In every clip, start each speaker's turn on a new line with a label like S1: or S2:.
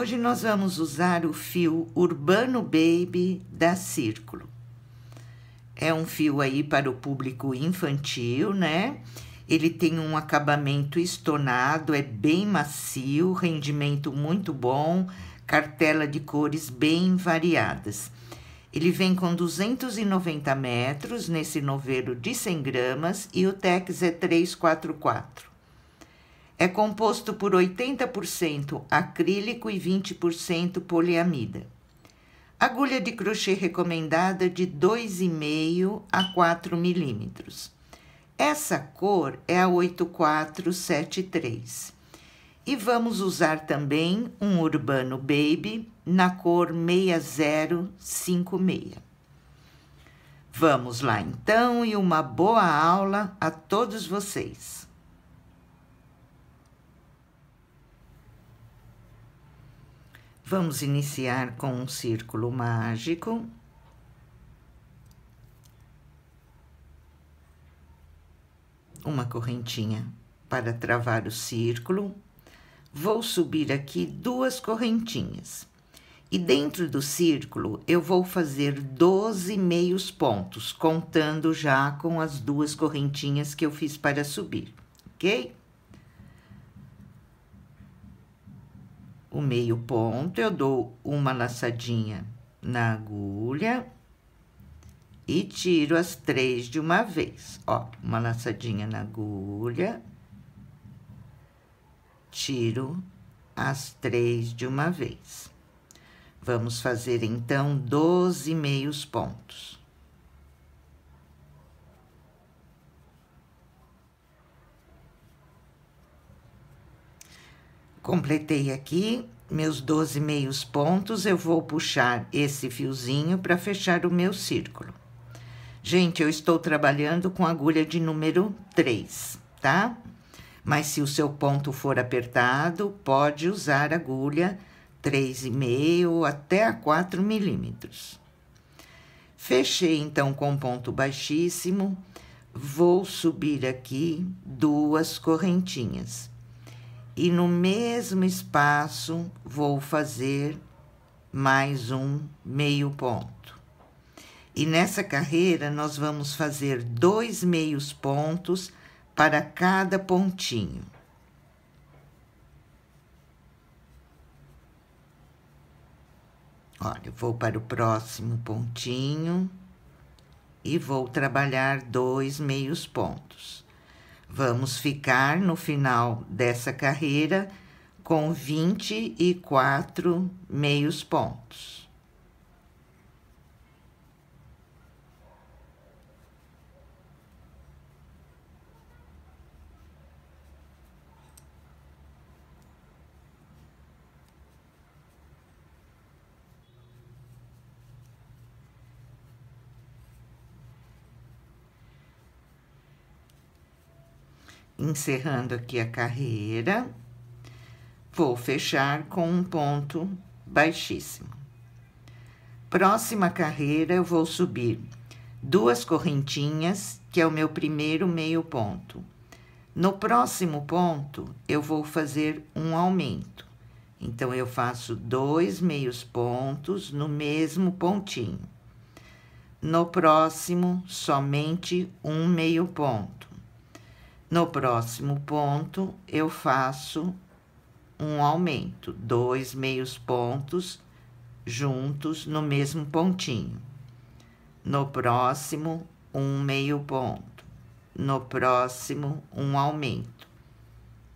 S1: Hoje nós vamos usar o fio Urbano Baby da Círculo. É um fio aí para o público infantil, né? Ele tem um acabamento estonado, é bem macio, rendimento muito bom, cartela de cores bem variadas. Ele vem com 290 metros nesse novelo de 100 gramas e o Tex é 344. É composto por 80% acrílico e 20% poliamida. Agulha de crochê recomendada de 2,5 a 4 milímetros. Essa cor é a 8473. E vamos usar também um Urbano Baby na cor 6056. Vamos lá então e uma boa aula a todos vocês. Vamos iniciar com um círculo mágico. Uma correntinha para travar o círculo. Vou subir aqui duas correntinhas. E dentro do círculo, eu vou fazer 12 meios pontos, contando já com as duas correntinhas que eu fiz para subir, ok? o meio ponto, eu dou uma laçadinha na agulha e tiro as três de uma vez. Ó, uma laçadinha na agulha, tiro as três de uma vez. Vamos fazer então 12 meios pontos. Completei aqui meus 12 meios pontos, eu vou puxar esse fiozinho para fechar o meu círculo. Gente, eu estou trabalhando com agulha de número 3, tá? Mas se o seu ponto for apertado, pode usar agulha 3,5 até a 4 milímetros. Fechei, então, com ponto baixíssimo, vou subir aqui duas correntinhas e no mesmo espaço vou fazer mais um meio ponto. E nessa carreira nós vamos fazer dois meios pontos para cada pontinho. Olha, vou para o próximo pontinho e vou trabalhar dois meios pontos. Vamos ficar no final dessa carreira com 24 meios pontos. Encerrando aqui a carreira, vou fechar com um ponto baixíssimo. Próxima carreira, eu vou subir duas correntinhas, que é o meu primeiro meio ponto. No próximo ponto, eu vou fazer um aumento. Então, eu faço dois meios pontos no mesmo pontinho. No próximo, somente um meio ponto. No próximo ponto, eu faço um aumento, dois meios pontos juntos no mesmo pontinho. No próximo, um meio ponto. No próximo, um aumento,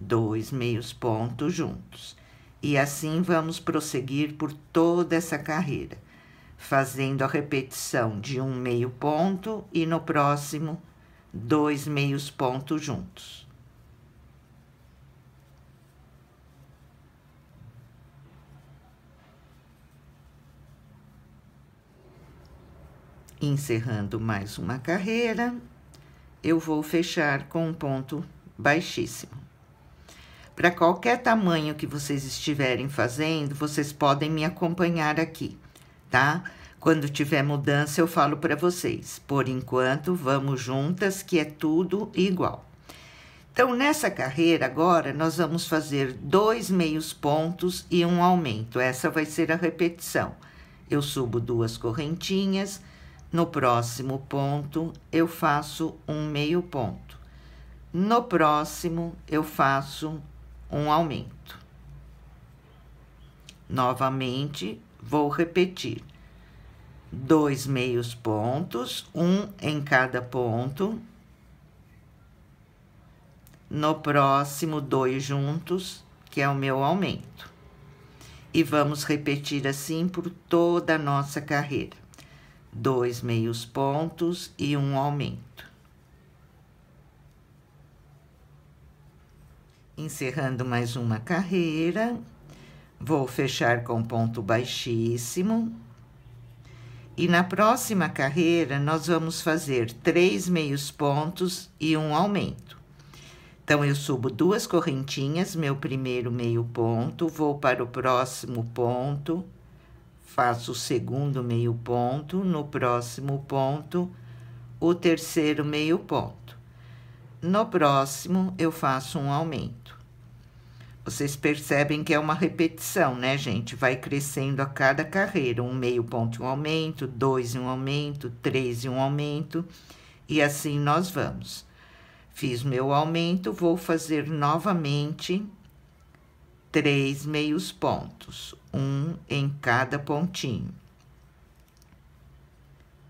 S1: dois meios pontos juntos. E assim vamos prosseguir por toda essa carreira, fazendo a repetição de um meio ponto e no próximo, dois meios pontos juntos. Encerrando mais uma carreira, eu vou fechar com um ponto baixíssimo. Para qualquer tamanho que vocês estiverem fazendo, vocês podem me acompanhar aqui, tá? Quando tiver mudança, eu falo para vocês. Por enquanto, vamos juntas, que é tudo igual. Então, nessa carreira, agora, nós vamos fazer dois meios pontos e um aumento. Essa vai ser a repetição. Eu subo duas correntinhas, no próximo ponto, eu faço um meio ponto. No próximo, eu faço um aumento. Novamente, vou repetir. Dois meios pontos, um em cada ponto no próximo, dois juntos, que é o meu aumento. E vamos repetir assim por toda a nossa carreira. Dois meios pontos e um aumento. Encerrando mais uma carreira, vou fechar com ponto baixíssimo. E na próxima carreira, nós vamos fazer três meios pontos e um aumento. Então, eu subo duas correntinhas, meu primeiro meio ponto, vou para o próximo ponto, faço o segundo meio ponto, no próximo ponto, o terceiro meio ponto. No próximo, eu faço um aumento. Vocês percebem que é uma repetição, né, gente? Vai crescendo a cada carreira, um meio ponto um aumento, dois um aumento, três um aumento, e assim nós vamos. Fiz meu aumento, vou fazer novamente três meios pontos, um em cada pontinho.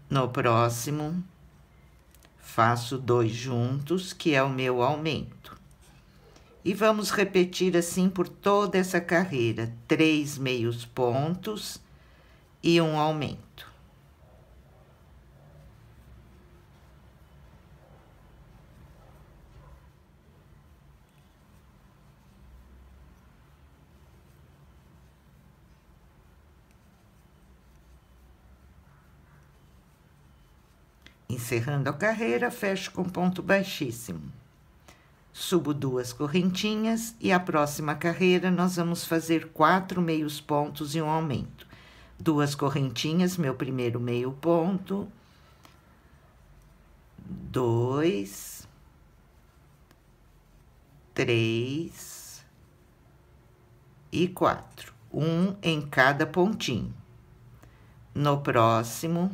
S1: No próximo, faço dois juntos, que é o meu aumento. E vamos repetir assim por toda essa carreira, três meios pontos e um aumento. Encerrando a carreira, fecho com ponto baixíssimo. Subo duas correntinhas e a próxima carreira nós vamos fazer quatro meios pontos e um aumento. Duas correntinhas, meu primeiro meio ponto. Dois. Três. E quatro. Um em cada pontinho. No próximo,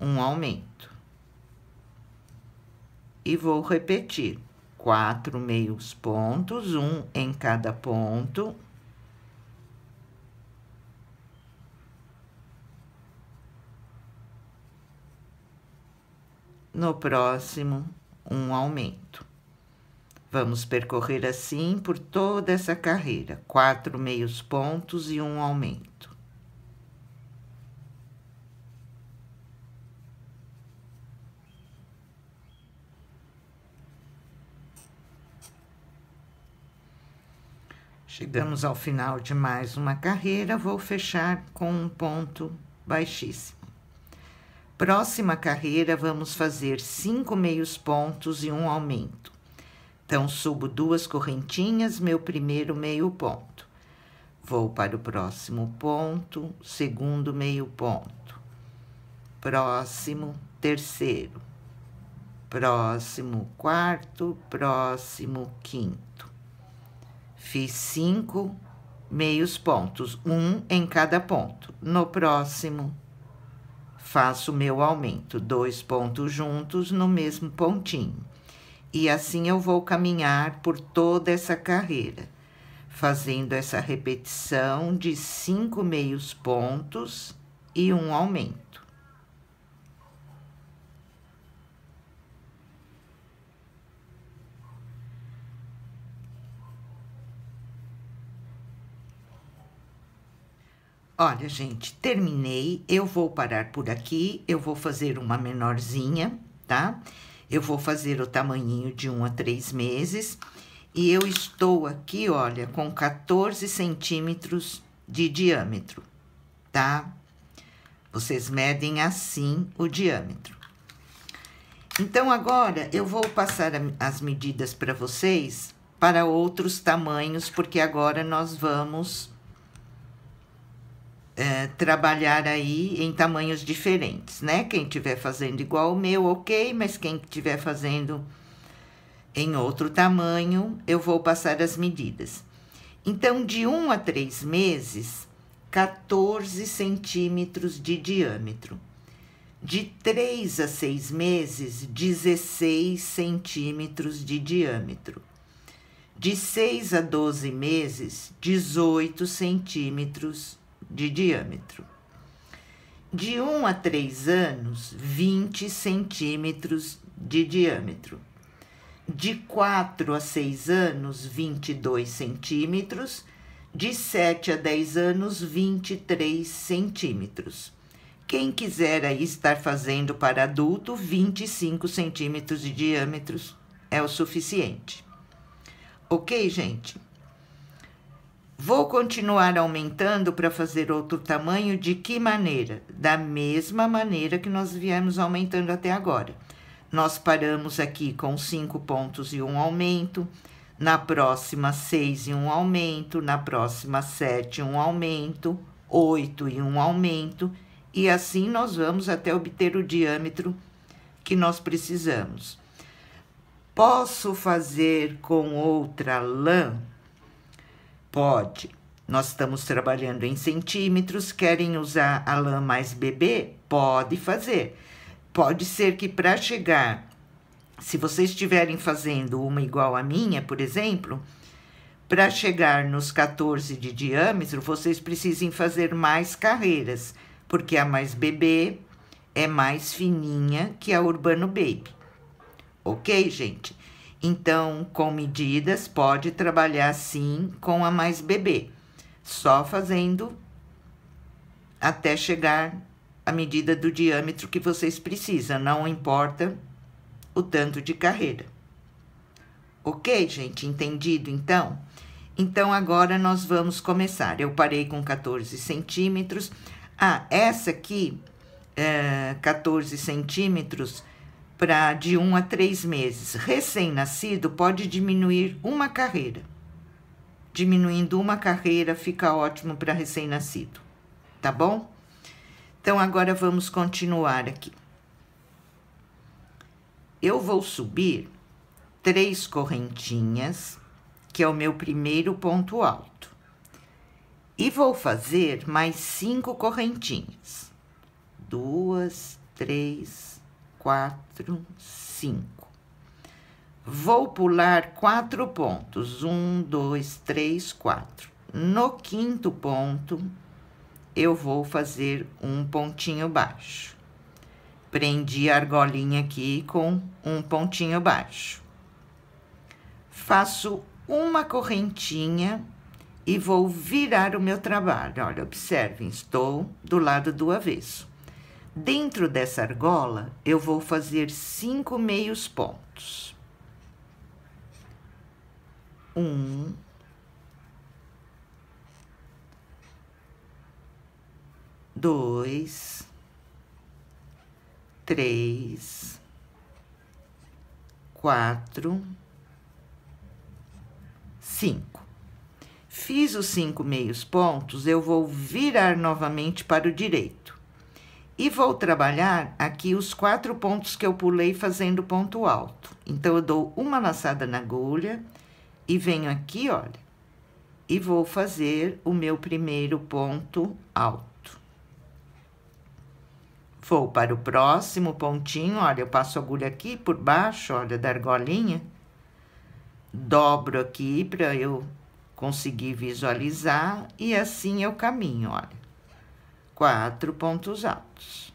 S1: um aumento e vou repetir quatro meios pontos, um em cada ponto. No próximo, um aumento. Vamos percorrer assim por toda essa carreira, quatro meios pontos e um aumento. Chegamos ao final de mais uma carreira, vou fechar com um ponto baixíssimo. Próxima carreira, vamos fazer cinco meios pontos e um aumento. Então, subo duas correntinhas, meu primeiro meio ponto. Vou para o próximo ponto, segundo meio ponto. Próximo, terceiro. Próximo, quarto. Próximo, quinto Fiz cinco meios pontos, um em cada ponto. No próximo, faço meu aumento, dois pontos juntos no mesmo pontinho. E assim eu vou caminhar por toda essa carreira, fazendo essa repetição de cinco meios pontos e um aumento. Olha, gente, terminei. Eu vou parar por aqui. Eu vou fazer uma menorzinha, tá? Eu vou fazer o tamanhinho de um a três meses. E eu estou aqui, olha, com 14 centímetros de diâmetro, tá? Vocês medem assim o diâmetro. Então, agora, eu vou passar as medidas para vocês para outros tamanhos, porque agora nós vamos é, trabalhar aí em tamanhos diferentes, né? Quem estiver fazendo igual o meu, ok, mas quem estiver fazendo em outro tamanho, eu vou passar as medidas. Então, de 1 a 3 meses, 14 centímetros de diâmetro. De 3 a 6 meses, 16 centímetros de diâmetro. De 6 a 12 meses, 18 centímetros de diâmetro. De 1 a 3 anos, 20 centímetros de diâmetro de 4 a 6 anos, 22 centímetros, de 7 a 10 anos, 23 centímetros. Quem quiser aí estar fazendo para adulto, 25 centímetros de diâmetro é o suficiente. Ok, gente? Vou continuar aumentando para fazer outro tamanho de que maneira? Da mesma maneira que nós viemos aumentando até agora nós paramos aqui com cinco pontos e um aumento, na próxima seis e um aumento, na próxima sete um aumento, oito e um aumento, e assim nós vamos até obter o diâmetro que nós precisamos. Posso fazer com outra lã? Pode. Nós estamos trabalhando em centímetros, querem usar a lã mais bebê? Pode fazer. Pode ser que para chegar, se vocês estiverem fazendo uma igual a minha, por exemplo, para chegar nos 14 de diâmetro, vocês precisem fazer mais carreiras, porque a mais bebê é mais fininha que a Urbano Baby. Ok, gente? Então, com medidas, pode trabalhar sim com a mais bebê, só fazendo até chegar a medida do diâmetro que vocês precisam, não importa o tanto de carreira. Ok, gente? Entendido então? Então, agora nós vamos começar. Eu parei com 14 centímetros. Ah, essa aqui, é, 14 centímetros, para de 1 a 3 meses. Recém-nascido pode diminuir uma carreira. Diminuindo uma carreira fica ótimo para recém-nascido, tá bom? Então, agora vamos continuar aqui. Eu vou subir três correntinhas, que é o meu primeiro ponto alto. E vou fazer mais cinco correntinhas. Duas, três, quatro, cinco. Vou pular quatro pontos. Um, dois, três, quatro. No quinto ponto, eu vou fazer um pontinho baixo. Prendi a argolinha aqui com um pontinho baixo. Faço uma correntinha e vou virar o meu trabalho. Olha, observem, estou do lado do avesso. Dentro dessa argola, eu vou fazer cinco meios pontos. Um, dois, três, quatro, cinco. Fiz os cinco meios pontos, eu vou virar novamente para o direito. E vou trabalhar aqui os quatro pontos que eu pulei fazendo ponto alto. Então, eu dou uma laçada na agulha e venho aqui, olha, e vou fazer o meu primeiro ponto alto. Vou para o próximo pontinho, olha, eu passo a agulha aqui por baixo, olha, da argolinha. Dobro aqui para eu conseguir visualizar e assim eu caminho, olha. Quatro pontos altos.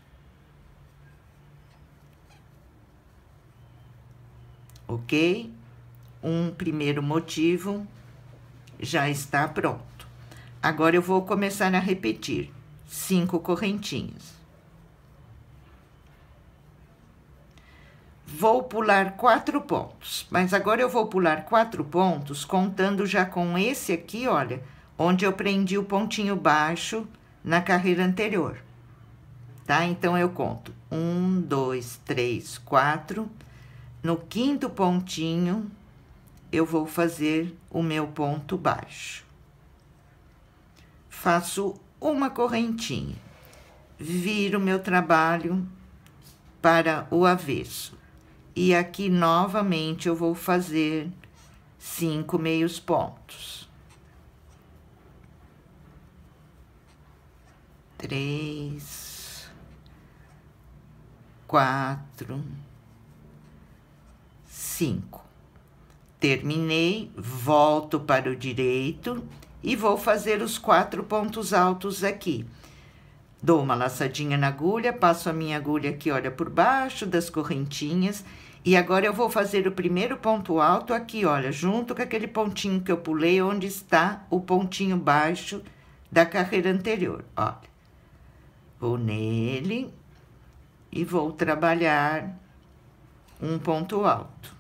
S1: Ok? Um primeiro motivo já está pronto. Agora eu vou começar a repetir cinco correntinhas. vou pular quatro pontos. Mas agora eu vou pular quatro pontos, contando já com esse aqui, olha, onde eu prendi o pontinho baixo na carreira anterior. Tá? Então, eu conto um, dois, três, quatro. No quinto pontinho, eu vou fazer o meu ponto baixo. Faço uma correntinha, viro meu trabalho para o avesso. E aqui novamente eu vou fazer cinco meios pontos. Três, quatro, cinco. Terminei, volto para o direito e vou fazer os quatro pontos altos aqui. Dou uma laçadinha na agulha, passo a minha agulha aqui, olha, por baixo das correntinhas. E agora eu vou fazer o primeiro ponto alto aqui, olha, junto com aquele pontinho que eu pulei, onde está o pontinho baixo da carreira anterior, olha. Vou nele e vou trabalhar um ponto alto.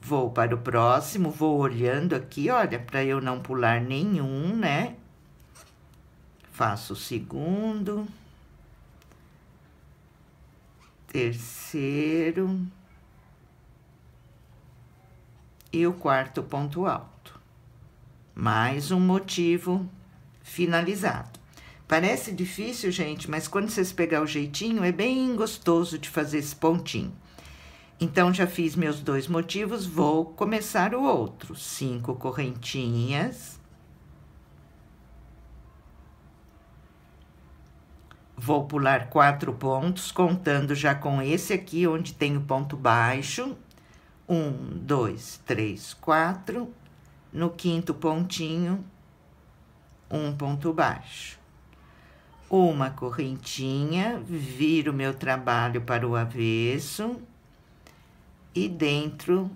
S1: Vou para o próximo, vou olhando aqui, olha, para eu não pular nenhum, né? faço o segundo, terceiro e o quarto ponto alto. Mais um motivo finalizado. Parece difícil, gente, mas quando vocês pegar o jeitinho, é bem gostoso de fazer esse pontinho. Então, já fiz meus dois motivos, vou começar o outro. Cinco correntinhas. Vou pular quatro pontos, contando já com esse aqui, onde tem o ponto baixo. Um, dois, três, quatro. No quinto pontinho, um ponto baixo. Uma correntinha, viro meu trabalho para o avesso. E dentro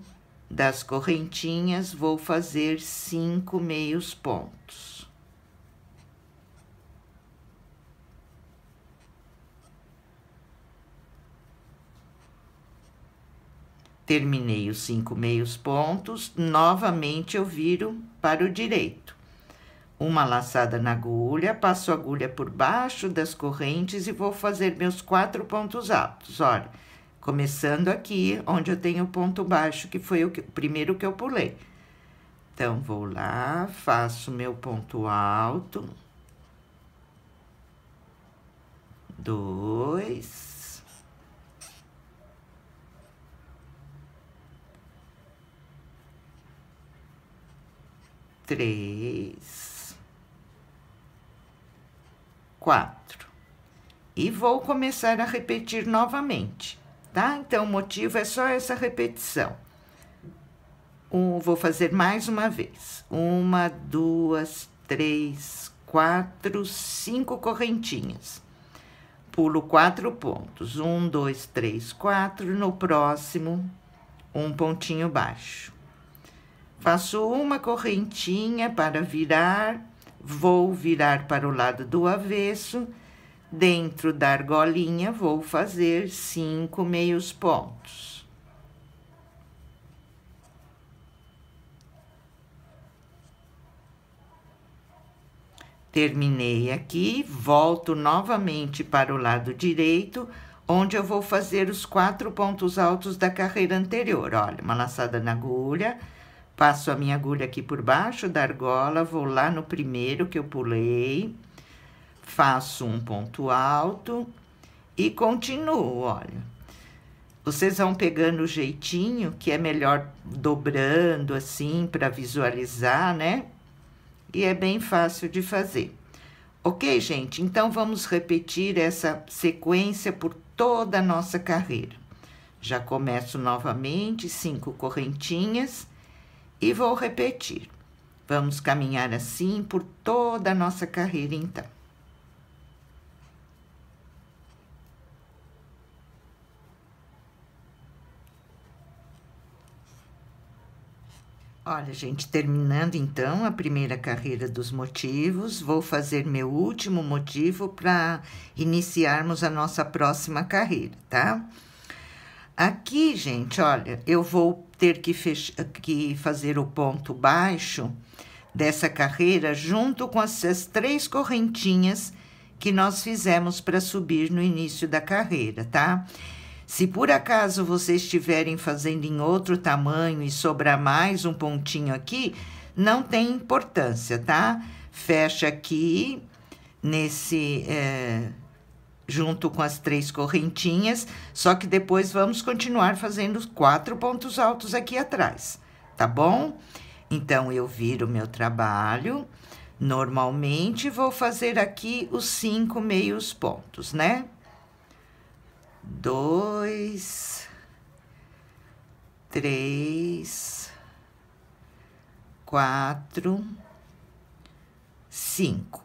S1: das correntinhas, vou fazer cinco meios pontos. Terminei os cinco meios pontos, novamente eu viro para o direito. Uma laçada na agulha, passo a agulha por baixo das correntes e vou fazer meus quatro pontos altos. Olha, começando aqui, onde eu tenho o ponto baixo, que foi o, que, o primeiro que eu pulei. Então, vou lá, faço meu ponto alto. Dois três, quatro. E vou começar a repetir novamente, tá? Então, o motivo é só essa repetição. Um, vou fazer mais uma vez. Uma, duas, três, quatro, cinco correntinhas. Pulo quatro pontos. Um, dois, três, quatro. No próximo, um pontinho baixo. Faço uma correntinha para virar, vou virar para o lado do avesso. Dentro da argolinha, vou fazer cinco meios pontos. Terminei aqui, volto novamente para o lado direito, onde eu vou fazer os quatro pontos altos da carreira anterior. Olha, uma laçada na agulha, Passo a minha agulha aqui por baixo da argola, vou lá no primeiro que eu pulei, faço um ponto alto e continuo, olha. Vocês vão pegando o jeitinho, que é melhor dobrando assim para visualizar, né? E é bem fácil de fazer. Ok, gente? Então, vamos repetir essa sequência por toda a nossa carreira. Já começo novamente, cinco correntinhas e vou repetir. Vamos caminhar assim por toda a nossa carreira, então. Olha, gente, terminando então a primeira carreira dos motivos, vou fazer meu último motivo para iniciarmos a nossa próxima carreira, tá? Aqui, gente, olha, eu vou ter que, que fazer o ponto baixo dessa carreira junto com essas três correntinhas que nós fizemos para subir no início da carreira, tá? Se por acaso vocês estiverem fazendo em outro tamanho e sobrar mais um pontinho aqui, não tem importância, tá? Fecha aqui nesse é, junto com as três correntinhas, só que depois vamos continuar fazendo quatro pontos altos aqui atrás, tá bom? Então, eu viro meu trabalho, normalmente vou fazer aqui os cinco meios pontos, né? Dois, três, quatro, cinco.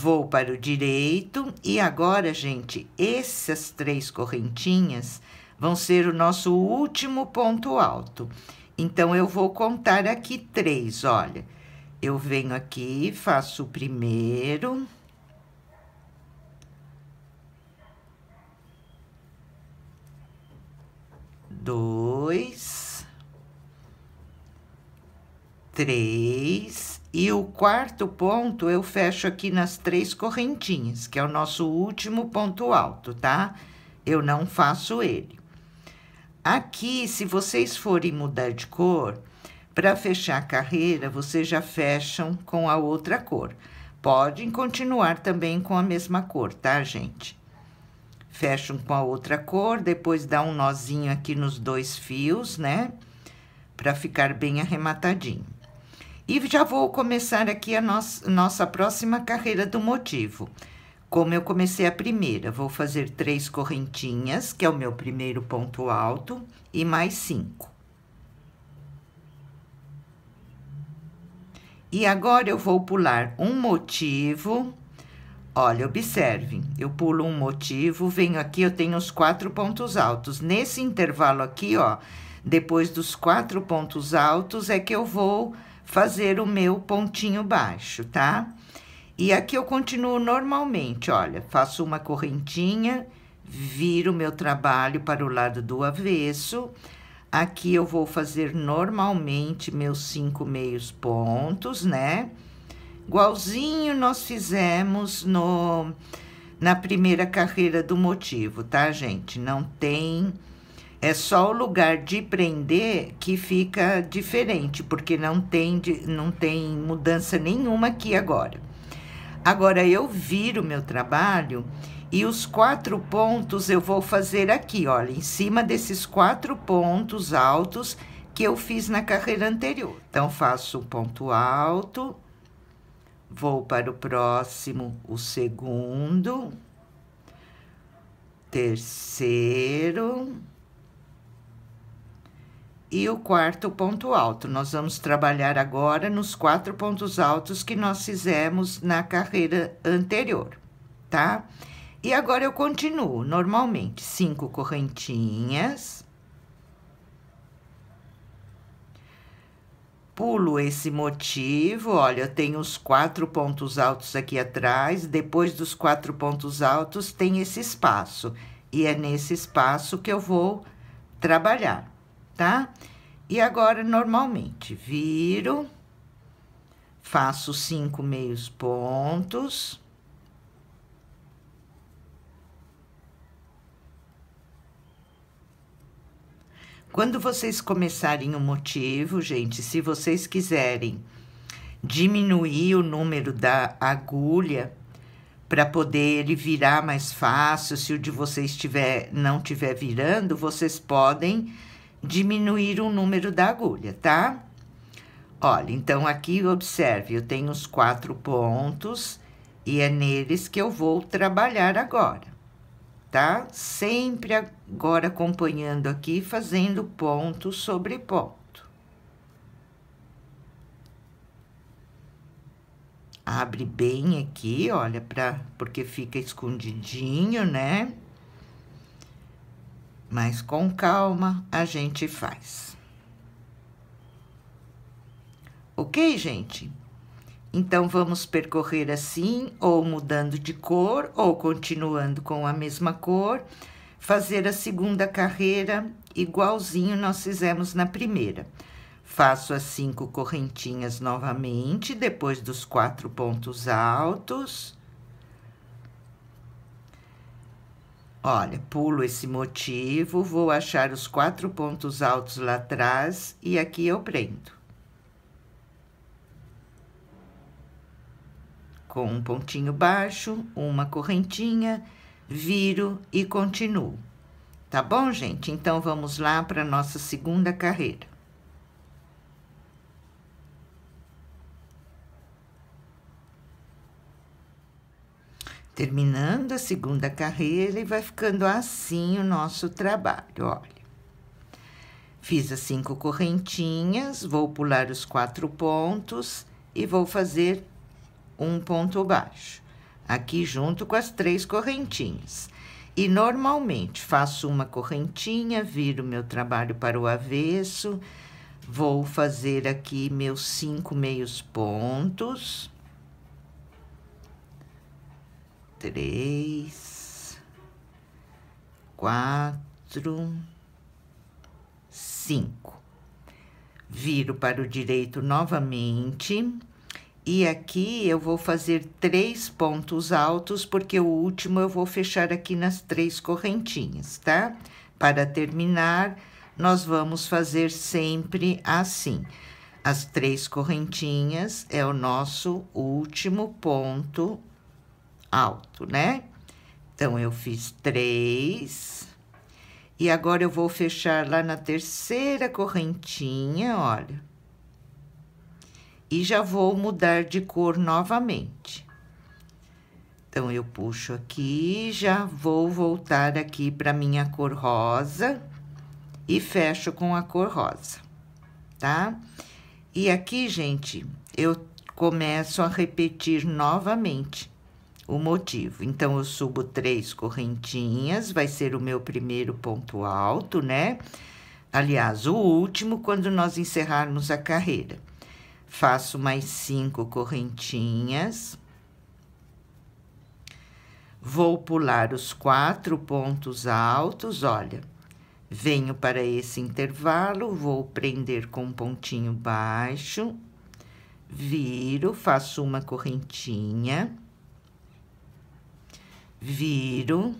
S1: Vou para o direito e agora, gente, essas três correntinhas vão ser o nosso último ponto alto. Então, eu vou contar aqui três, olha. Eu venho aqui, faço o primeiro. Dois. Três. E o quarto ponto eu fecho aqui nas três correntinhas, que é o nosso último ponto alto, tá? Eu não faço ele. Aqui, se vocês forem mudar de cor, para fechar a carreira, vocês já fecham com a outra cor. Podem continuar também com a mesma cor, tá, gente? Fecham com a outra cor, depois dá um nozinho aqui nos dois fios, né? Para ficar bem arrematadinho. E já vou começar aqui a nossa, nossa próxima carreira do motivo. Como eu comecei a primeira, vou fazer três correntinhas, que é o meu primeiro ponto alto, e mais cinco. E agora eu vou pular um motivo. Olha, observem, eu pulo um motivo, venho aqui, eu tenho os quatro pontos altos. Nesse intervalo aqui, ó, depois dos quatro pontos altos, é que eu vou fazer o meu pontinho baixo, tá? E aqui eu continuo normalmente, olha, faço uma correntinha, viro meu trabalho para o lado do avesso. Aqui eu vou fazer normalmente meus cinco meios pontos, né? Igualzinho nós fizemos no, na primeira carreira do motivo, tá, gente? Não tem... É só o lugar de prender que fica diferente, porque não tem, não tem mudança nenhuma aqui agora. Agora, eu viro meu trabalho e os quatro pontos eu vou fazer aqui, olha, em cima desses quatro pontos altos que eu fiz na carreira anterior. Então, faço um ponto alto, vou para o próximo, o segundo, terceiro e o quarto ponto alto. Nós vamos trabalhar agora nos quatro pontos altos que nós fizemos na carreira anterior, tá? E agora eu continuo normalmente, cinco correntinhas. Pulo esse motivo, olha, eu tenho os quatro pontos altos aqui atrás, depois dos quatro pontos altos tem esse espaço, e é nesse espaço que eu vou trabalhar tá? E agora, normalmente, viro, faço cinco meios pontos. Quando vocês começarem o motivo, gente, se vocês quiserem diminuir o número da agulha para poder ele virar mais fácil, se o de vocês tiver, não tiver virando, vocês podem diminuir o número da agulha, tá? Olha, então aqui observe, eu tenho os quatro pontos e é neles que eu vou trabalhar agora, tá? Sempre agora acompanhando aqui, fazendo ponto sobre ponto. Abre bem aqui, olha, pra, porque fica escondidinho, né? Mas com calma a gente faz. Ok, gente? Então, vamos percorrer assim, ou mudando de cor, ou continuando com a mesma cor, fazer a segunda carreira igualzinho nós fizemos na primeira. Faço as cinco correntinhas novamente, depois dos quatro pontos altos Olha, pulo esse motivo, vou achar os quatro pontos altos lá atrás e aqui eu prendo. Com um pontinho baixo, uma correntinha, viro e continuo. Tá bom, gente? Então, vamos lá para nossa segunda carreira. Terminando a segunda carreira e vai ficando assim o nosso trabalho, olha. Fiz as cinco correntinhas, vou pular os quatro pontos e vou fazer um ponto baixo. Aqui junto com as três correntinhas. E normalmente faço uma correntinha, viro meu trabalho para o avesso, vou fazer aqui meus cinco meios pontos três, quatro, cinco. Viro para o direito novamente. E aqui eu vou fazer três pontos altos, porque o último eu vou fechar aqui nas três correntinhas, tá? Para terminar, nós vamos fazer sempre assim. As três correntinhas é o nosso último ponto alto, né? Então, eu fiz três. E agora, eu vou fechar lá na terceira correntinha, olha. E já vou mudar de cor novamente. Então, eu puxo aqui, já vou voltar aqui para minha cor rosa e fecho com a cor rosa, tá? E aqui, gente, eu começo a repetir novamente o motivo. Então, eu subo três correntinhas, vai ser o meu primeiro ponto alto, né? Aliás, o último quando nós encerrarmos a carreira. Faço mais cinco correntinhas. Vou pular os quatro pontos altos, olha. Venho para esse intervalo, vou prender com um pontinho baixo, viro, faço uma correntinha viro,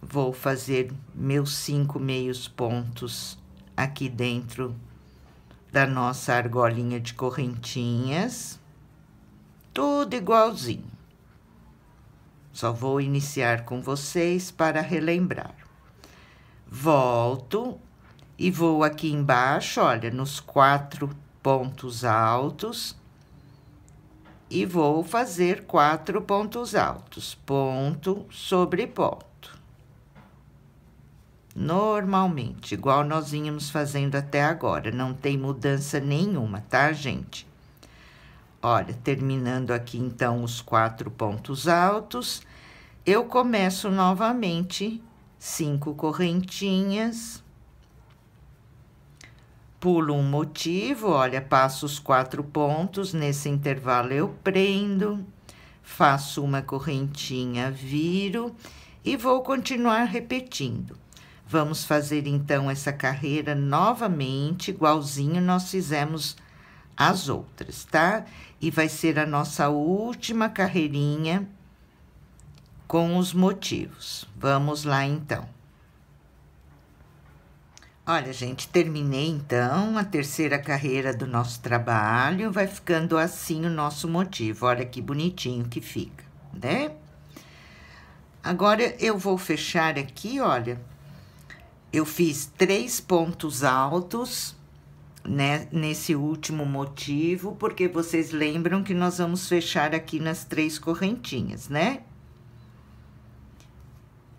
S1: vou fazer meus cinco meios pontos aqui dentro da nossa argolinha de correntinhas, tudo igualzinho. Só vou iniciar com vocês para relembrar. Volto e vou aqui embaixo, olha, nos quatro pontos altos e vou fazer quatro pontos altos, ponto sobre ponto. Normalmente, igual nós vínhamos fazendo até agora, não tem mudança nenhuma, tá, gente? Olha, terminando aqui então os quatro pontos altos, eu começo novamente cinco correntinhas pulo um motivo, olha, passo os quatro pontos, nesse intervalo eu prendo, faço uma correntinha, viro e vou continuar repetindo. Vamos fazer então essa carreira novamente, igualzinho nós fizemos as outras, tá? E vai ser a nossa última carreirinha com os motivos. Vamos lá então. Olha, gente, terminei então a terceira carreira do nosso trabalho. Vai ficando assim o nosso motivo. Olha que bonitinho que fica, né? Agora, eu vou fechar aqui, olha. Eu fiz três pontos altos, né, nesse último motivo, porque vocês lembram que nós vamos fechar aqui nas três correntinhas, né?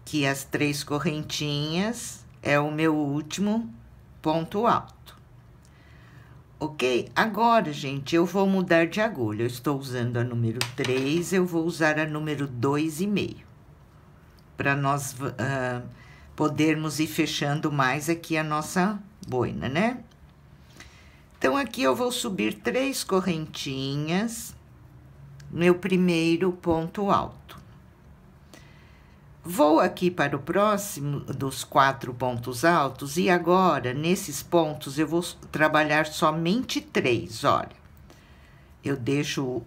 S1: Que as três correntinhas é o meu último ponto alto. Ok? Agora, gente, eu vou mudar de agulha. Eu estou usando a número 3, eu vou usar a número 2,5. Para nós uh, podermos ir fechando mais aqui a nossa boina, né? Então, aqui eu vou subir três correntinhas, meu primeiro ponto alto. Vou aqui para o próximo dos quatro pontos altos e agora, nesses pontos, eu vou trabalhar somente três, olha. Eu deixo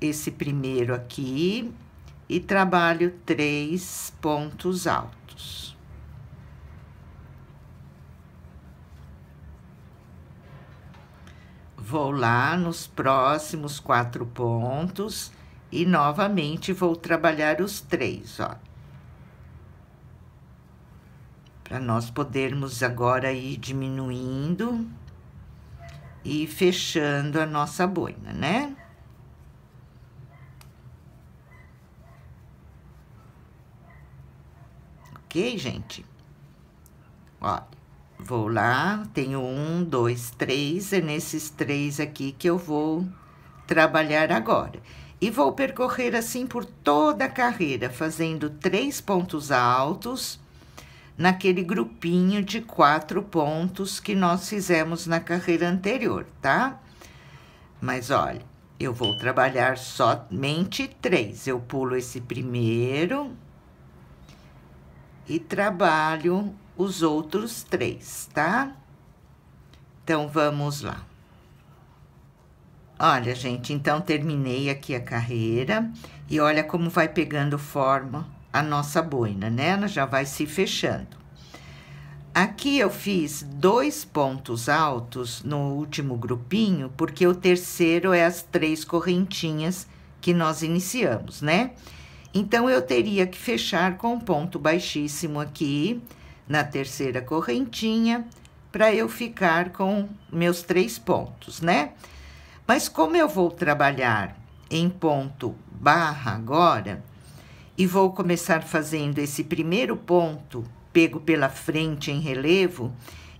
S1: esse primeiro aqui, e trabalho três pontos altos. Vou lá nos próximos quatro pontos e novamente vou trabalhar os três, ó. Para nós podermos agora ir diminuindo e fechando a nossa boina, né? Ok, gente? Olha, vou lá, tenho um, dois, três, é nesses três aqui que eu vou trabalhar agora. E vou percorrer assim por toda a carreira, fazendo três pontos altos naquele grupinho de quatro pontos que nós fizemos na carreira anterior, tá? Mas olha, eu vou trabalhar somente três. Eu pulo esse primeiro e trabalho os outros três, tá? Então, vamos lá. Olha, gente, então terminei aqui a carreira e olha como vai pegando forma a nossa boina, né? Ela já vai se fechando. Aqui eu fiz dois pontos altos no último grupinho, porque o terceiro é as três correntinhas que nós iniciamos, né? Então, eu teria que fechar com um ponto baixíssimo aqui, na terceira correntinha, para eu ficar com meus três pontos, né? Mas como eu vou trabalhar em ponto barra agora, e vou começar fazendo esse primeiro ponto pego pela frente em relevo,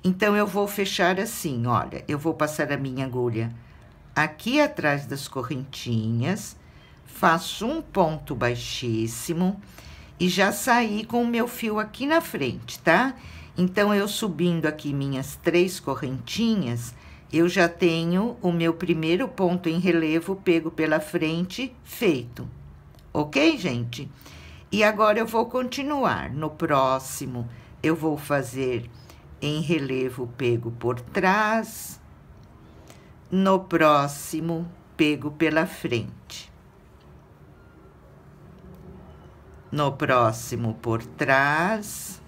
S1: então eu vou fechar assim, olha, eu vou passar a minha agulha aqui atrás das correntinhas, faço um ponto baixíssimo e já saí com o meu fio aqui na frente, tá? Então, eu subindo aqui minhas três correntinhas, eu já tenho o meu primeiro ponto em relevo pego pela frente feito. Ok, gente? E agora eu vou continuar. No próximo, eu vou fazer em relevo pego por trás. No próximo, pego pela frente. no próximo por trás,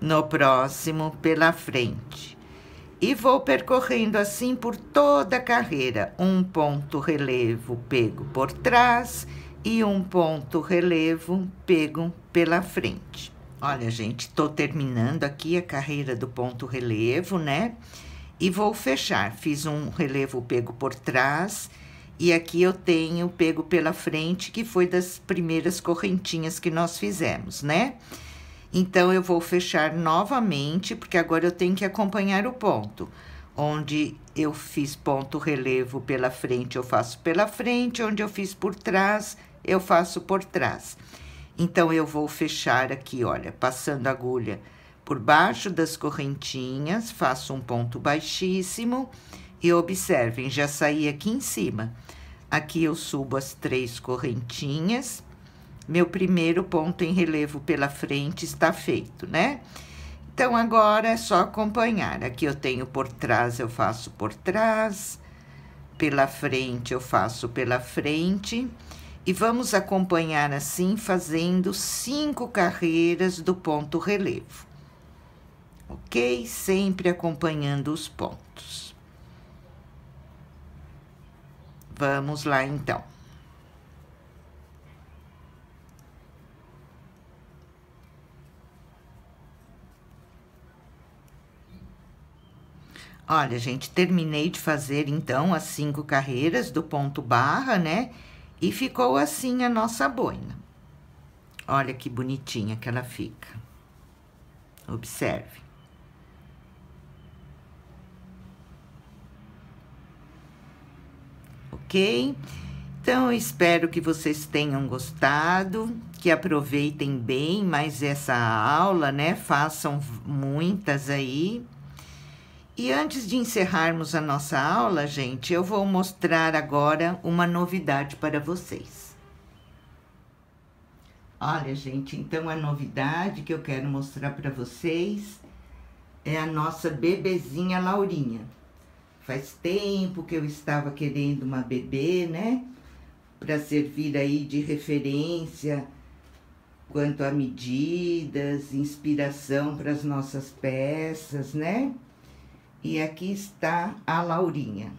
S1: no próximo pela frente. E vou percorrendo assim por toda a carreira, um ponto relevo pego por trás e um ponto relevo pego pela frente. Olha, gente, tô terminando aqui a carreira do ponto relevo, né? E vou fechar. Fiz um relevo pego por trás e aqui eu tenho pego pela frente, que foi das primeiras correntinhas que nós fizemos, né? Então, eu vou fechar novamente, porque agora eu tenho que acompanhar o ponto. Onde eu fiz ponto relevo pela frente, eu faço pela frente, onde eu fiz por trás, eu faço por trás. Então, eu vou fechar aqui, olha, passando a agulha por baixo das correntinhas, faço um ponto baixíssimo e observem, já saí aqui em cima. Aqui eu subo as três correntinhas. Meu primeiro ponto em relevo pela frente está feito, né? Então, agora é só acompanhar. Aqui eu tenho por trás, eu faço por trás. Pela frente, eu faço pela frente. E vamos acompanhar assim, fazendo cinco carreiras do ponto relevo. Ok? Sempre acompanhando os pontos. Vamos lá, então. Olha, gente, terminei de fazer, então, as cinco carreiras do ponto barra, né? E ficou assim a nossa boina. Olha que bonitinha que ela fica. Observe. ok? Então, espero que vocês tenham gostado, que aproveitem bem mais essa aula, né? Façam muitas aí. E antes de encerrarmos a nossa aula, gente, eu vou mostrar agora uma novidade para vocês. Olha, gente, então a novidade que eu quero mostrar para vocês é a nossa bebezinha Laurinha. Faz tempo que eu estava querendo uma bebê, né? Para servir aí de referência quanto a medidas, inspiração para as nossas peças, né? E aqui está a Laurinha.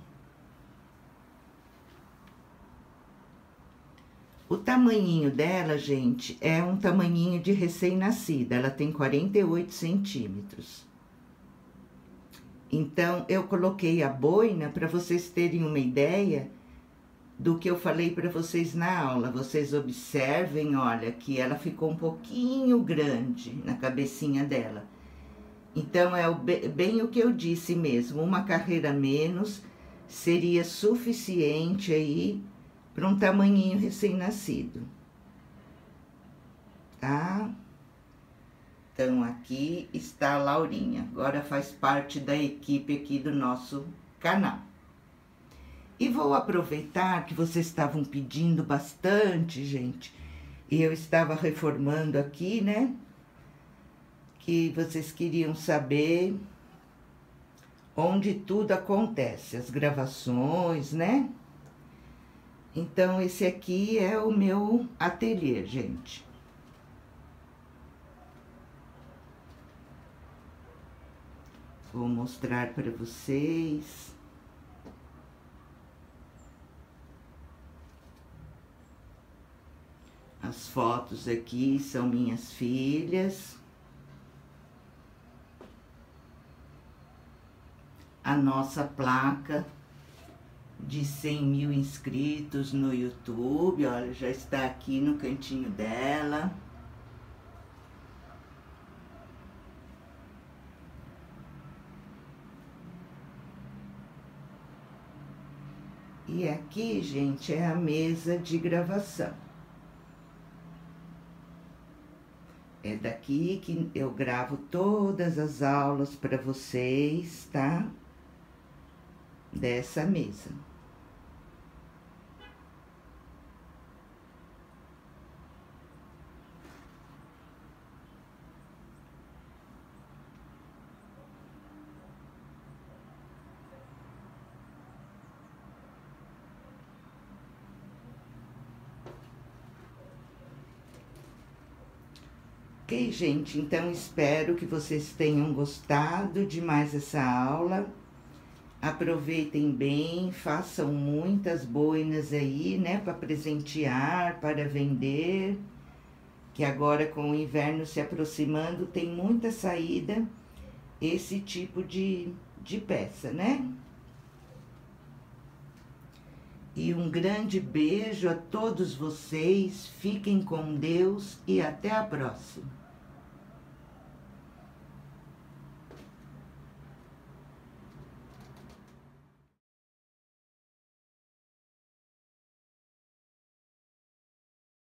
S1: O tamanhinho dela, gente, é um tamanhinho de recém-nascida. Ela tem 48 centímetros. Então, eu coloquei a boina para vocês terem uma ideia do que eu falei para vocês na aula. Vocês observem, olha, que ela ficou um pouquinho grande na cabecinha dela. Então, é bem o que eu disse mesmo, uma carreira menos seria suficiente aí para um tamanhinho recém-nascido. Tá? Então, aqui está a Laurinha. Agora faz parte da equipe aqui do nosso canal. E vou aproveitar que vocês estavam pedindo bastante, gente, e eu estava reformando aqui, né? Que vocês queriam saber onde tudo acontece, as gravações, né? Então, esse aqui é o meu ateliê, gente. Vou mostrar para vocês. As fotos aqui são minhas filhas. A nossa placa de 100 mil inscritos no YouTube, olha, já está aqui no cantinho dela. E aqui, gente, é a mesa de gravação. É daqui que eu gravo todas as aulas para vocês, tá? Dessa mesa. Ok, gente? Então, espero que vocês tenham gostado de mais essa aula. Aproveitem bem, façam muitas boinas aí, né? Para presentear, para vender. Que agora, com o inverno se aproximando, tem muita saída esse tipo de, de peça, né? E um grande beijo a todos vocês, fiquem com Deus e até a próxima.